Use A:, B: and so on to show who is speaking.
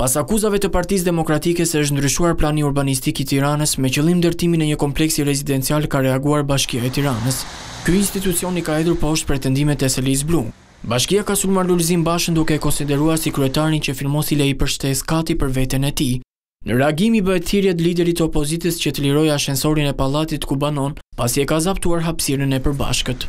A: Pas akuzave të Partisë Demokratike se është ndryshuar plani urbanistik i Tiranës me qëllim ndërtimin e një kompleksi rezidencial ka reaguar Bashkia e Tiranës. Ky institucion ka hedhur poshtë pretendimet e selisë blu. Bashkia ka sulmuar Lulzim Bashën duke e konsideruar si kryetarin që firmosi leje për shtesë kati për veten e tij. Në reagim i bëhet thirrje liderit të opozitës që të lirojë ashensorin e pallatit ku banon, pasi e ka zaptuar hapësirën e përbashkët.